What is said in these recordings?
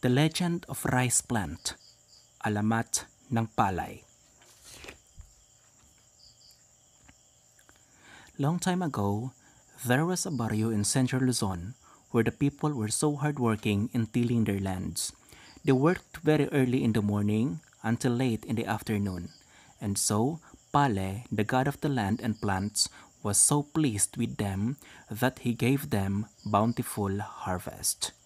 The Legend of Rice Plant Alamat ng Palay Long time ago, there was a barrio in central Luzon where the people were so hardworking in tilling their lands. They worked very early in the morning until late in the afternoon, and so Pale, the god of the land and plants, was so pleased with them that he gave them bountiful harvest.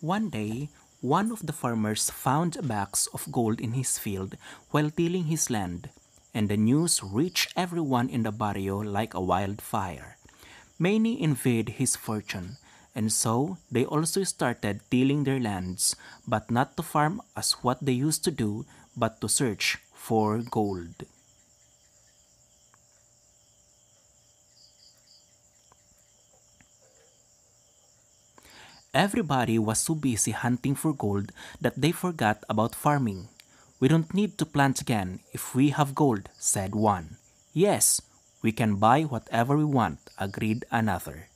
One day, one of the farmers found a box of gold in his field while tilling his land, and the news reached everyone in the barrio like a wildfire. Many envied his fortune, and so they also started tilling their lands, but not to farm as what they used to do, but to search for gold. Everybody was so busy hunting for gold that they forgot about farming. We don't need to plant again if we have gold, said one. Yes, we can buy whatever we want, agreed another.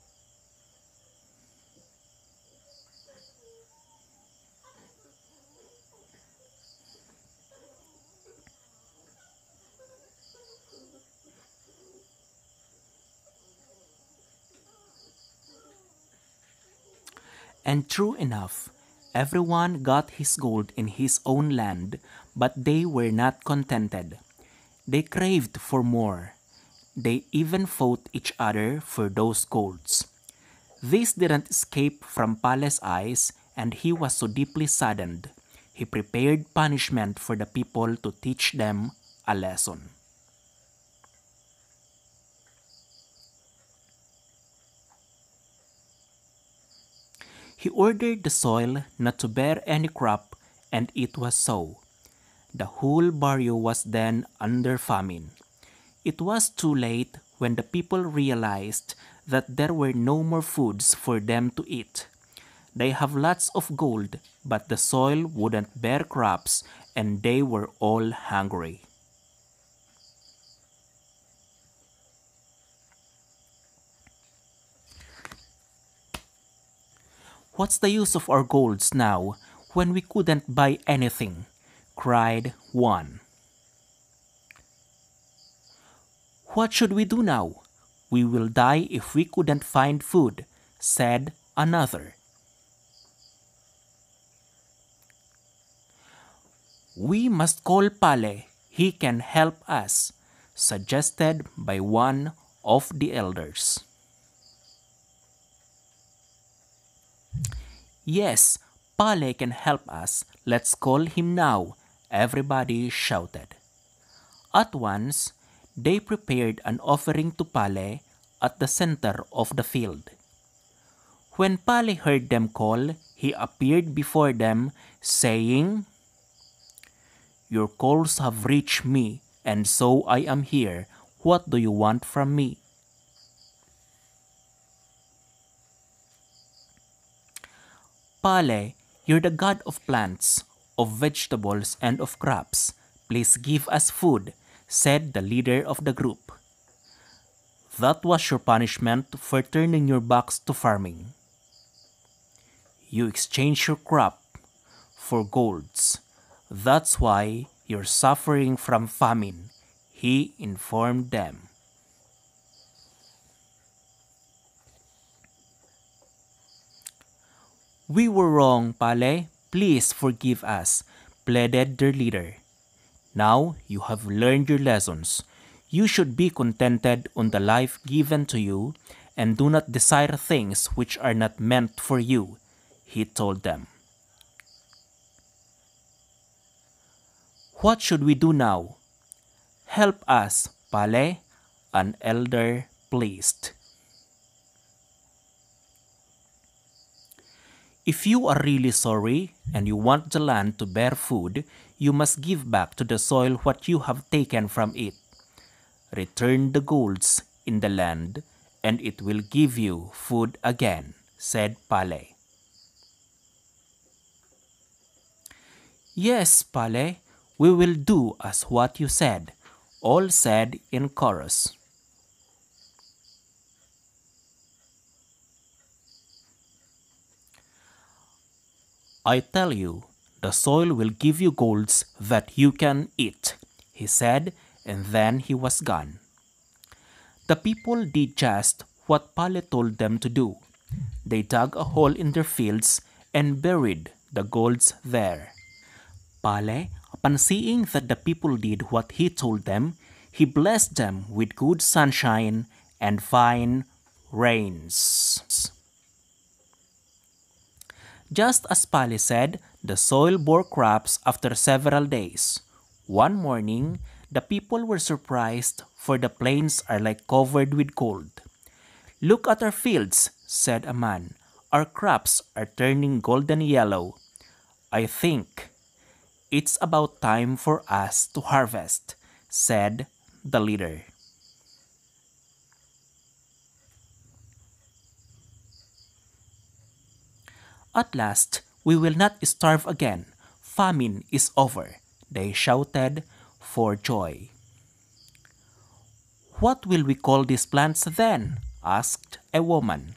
And true enough, everyone got his gold in his own land, but they were not contented. They craved for more. They even fought each other for those golds. This didn't escape from Pale's eyes, and he was so deeply saddened. He prepared punishment for the people to teach them a lesson. He ordered the soil not to bear any crop, and it was so. The whole barrio was then under famine. It was too late when the people realized that there were no more foods for them to eat. They have lots of gold, but the soil wouldn't bear crops, and they were all hungry. What's the use of our golds now when we couldn't buy anything? cried one. What should we do now? We will die if we couldn't find food, said another. We must call Pale. He can help us, suggested by one of the elders. Yes, Pale can help us. Let's call him now, everybody shouted. At once, they prepared an offering to Pale at the center of the field. When Pale heard them call, he appeared before them, saying, Your calls have reached me, and so I am here. What do you want from me? Pale, you're the god of plants, of vegetables, and of crops. Please give us food, said the leader of the group. That was your punishment for turning your backs to farming. You exchanged your crop for golds. That's why you're suffering from famine, he informed them. We were wrong, Pale. Please forgive us, pleaded their leader. Now you have learned your lessons. You should be contented on the life given to you and do not desire things which are not meant for you, he told them. What should we do now? Help us, Pale, an elder pleased. If you are really sorry and you want the land to bear food, you must give back to the soil what you have taken from it. Return the golds in the land, and it will give you food again, said Pale. Yes, Pale, we will do as what you said, all said in chorus. I tell you, the soil will give you golds that you can eat, he said, and then he was gone. The people did just what Pale told them to do. They dug a hole in their fields and buried the golds there. Pale, upon seeing that the people did what he told them, he blessed them with good sunshine and fine rains. Just as Pale said, the soil bore crops after several days. One morning, the people were surprised, for the plains are like covered with gold. Look at our fields, said a man. Our crops are turning golden yellow. I think it's about time for us to harvest, said the leader. At last, we will not starve again. Famine is over, they shouted for joy. What will we call these plants then? asked a woman.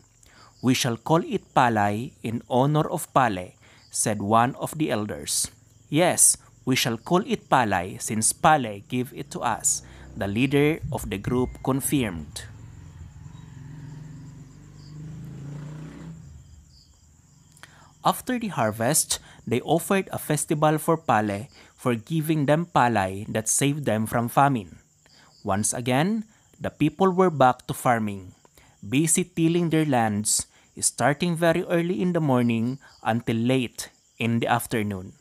We shall call it palay in honor of Pale, said one of the elders. Yes, we shall call it palay since Pale gave it to us, the leader of the group confirmed. After the harvest, they offered a festival for Pale for giving them palay that saved them from famine. Once again, the people were back to farming, busy tilling their lands, starting very early in the morning until late in the afternoon.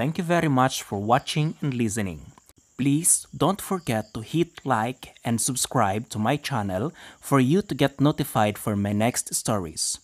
Thank you very much for watching and listening. Please don't forget to hit like and subscribe to my channel for you to get notified for my next stories.